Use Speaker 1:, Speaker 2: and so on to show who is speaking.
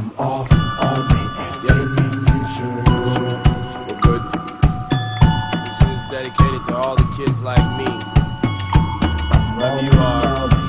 Speaker 1: I'm off on the adventure.
Speaker 2: We're good. This is dedicated to all the kids like me. Wherever you are.